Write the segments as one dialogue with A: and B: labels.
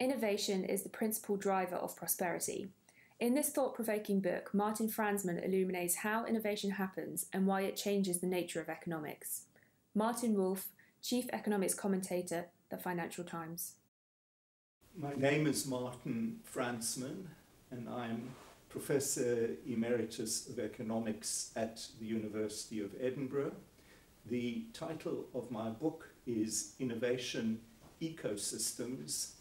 A: Innovation is the principal driver of prosperity. In this thought provoking book, Martin Fransman illuminates how innovation happens and why it changes the nature of economics. Martin Wolf, Chief Economics Commentator, The Financial Times.
B: My name is Martin Fransman, and I'm Professor Emeritus of Economics at the University of Edinburgh. The title of my book is Innovation Ecosystems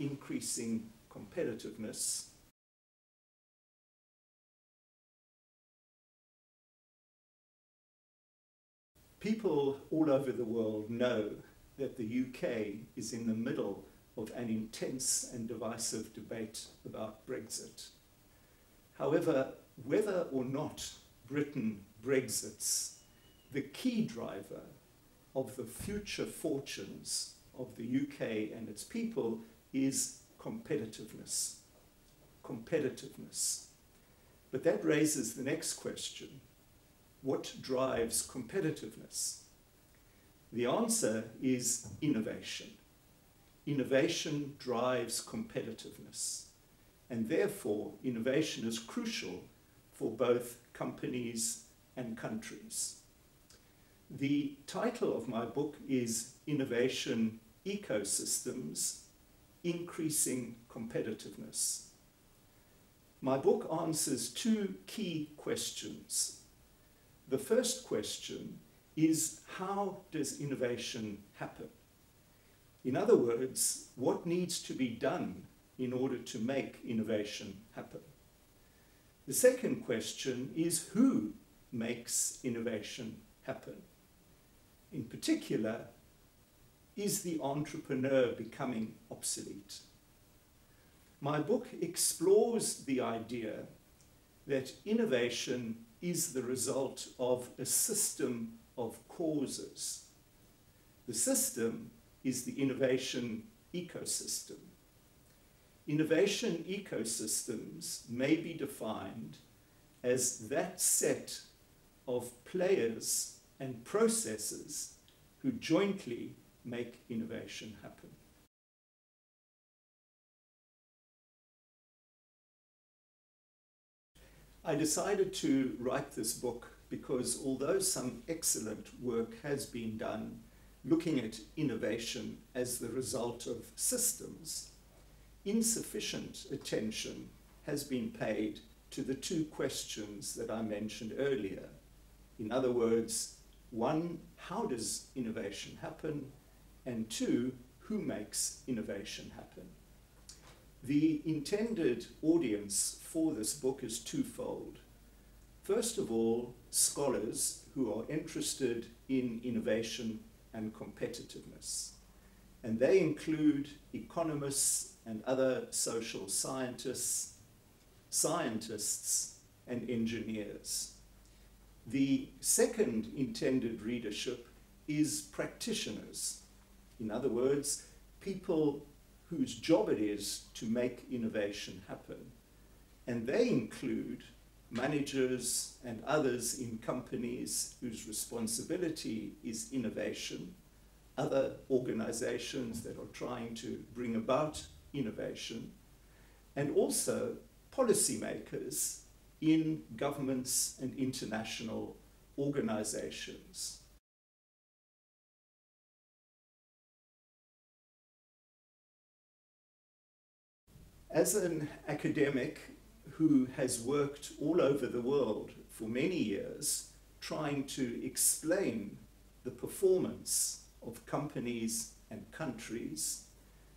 B: Increasing Competitiveness. People all over the world know that the UK is in the middle of an intense and divisive debate about Brexit. However, whether or not Britain Brexits, the key driver of the future fortunes of the UK and its people is competitiveness. Competitiveness. But that raises the next question what drives competitiveness? The answer is innovation. Innovation drives competitiveness, and therefore, innovation is crucial for both companies and countries. The title of my book is Innovation Ecosystems Increasing Competitiveness. My book answers two key questions. The first question is how does innovation happen? In other words, what needs to be done in order to make innovation happen? The second question is who makes innovation happen? In particular, is the entrepreneur becoming obsolete? My book explores the idea that innovation is the result of a system of causes. The system is the innovation ecosystem. Innovation ecosystems may be defined as that set of players and processes who jointly make innovation happen. I decided to write this book because although some excellent work has been done looking at innovation as the result of systems, insufficient attention has been paid to the two questions that I mentioned earlier. In other words, one, how does innovation happen? And two, who makes innovation happen? The intended audience for this book is twofold. First of all, scholars who are interested in innovation and competitiveness. And they include economists and other social scientists, scientists, and engineers. The second intended readership is practitioners. In other words, people whose job it is to make innovation happen. And they include managers and others in companies whose responsibility is innovation, other organizations that are trying to bring about innovation, and also policymakers in governments and international organizations. As an academic who has worked all over the world for many years trying to explain the performance of companies and countries,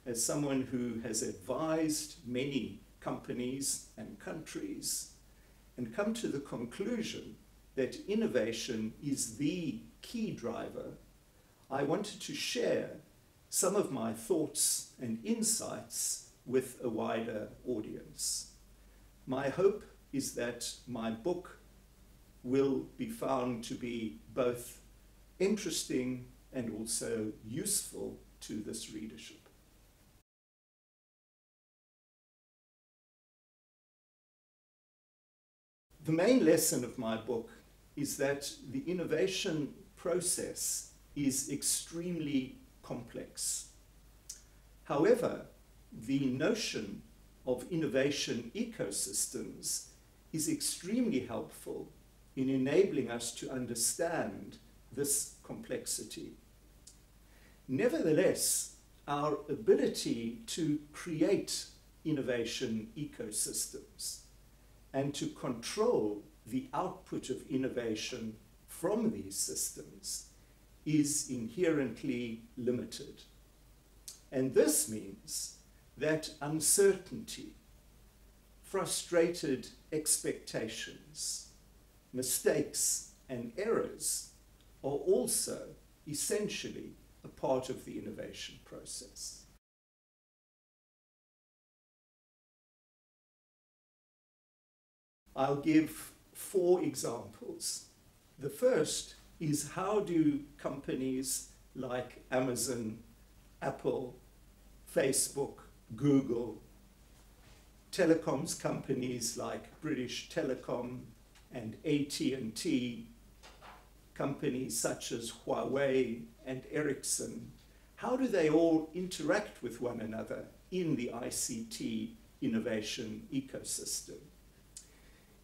B: as someone who has advised many companies and countries, and come to the conclusion that innovation is the key driver, I wanted to share some of my thoughts and insights with a wider audience. My hope is that my book will be found to be both interesting and also useful to this readership. The main lesson of my book is that the innovation process is extremely complex. However, the notion of innovation ecosystems is extremely helpful in enabling us to understand this complexity. Nevertheless, our ability to create innovation ecosystems and to control the output of innovation from these systems is inherently limited. And this means that uncertainty, frustrated expectations, mistakes, and errors are also essentially a part of the innovation process. I'll give four examples. The first is how do companies like Amazon, Apple, Facebook, Google, telecoms companies like British Telecom and AT&T, companies such as Huawei and Ericsson, how do they all interact with one another in the ICT innovation ecosystem?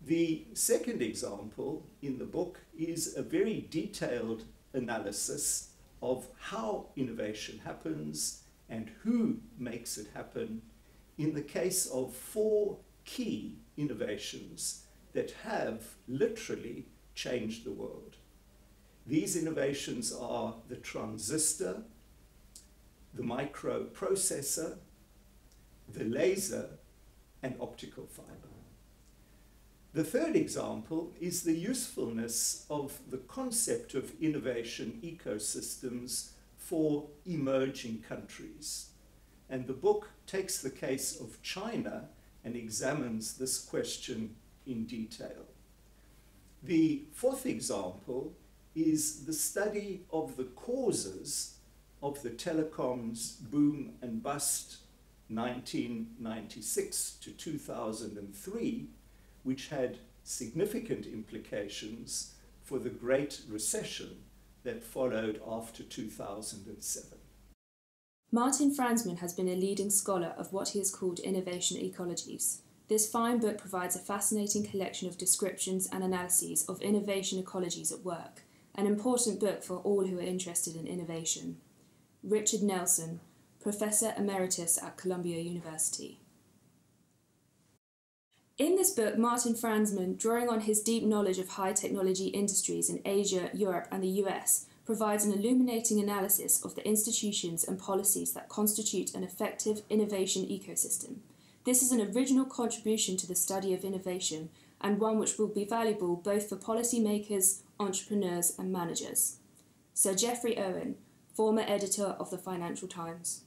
B: The second example in the book is a very detailed analysis of how innovation happens and who makes it happen in the case of four key innovations that have literally changed the world. These innovations are the transistor, the microprocessor, the laser, and optical fiber. The third example is the usefulness of the concept of innovation ecosystems for emerging countries. And the book takes the case of China and examines this question in detail. The fourth example is the study of the causes of the telecoms boom and bust 1996 to 2003, which had significant implications for the Great Recession that followed after 2007.
A: Martin Fransman has been a leading scholar of what he has called innovation ecologies. This fine book provides a fascinating collection of descriptions and analyses of innovation ecologies at work, an important book for all who are interested in innovation. Richard Nelson, Professor Emeritus at Columbia University. In this book, Martin Fransman, drawing on his deep knowledge of high technology industries in Asia, Europe, and the US, provides an illuminating analysis of the institutions and policies that constitute an effective innovation ecosystem. This is an original contribution to the study of innovation and one which will be valuable both for policymakers, entrepreneurs, and managers. Sir Geoffrey Owen, former editor of the Financial Times.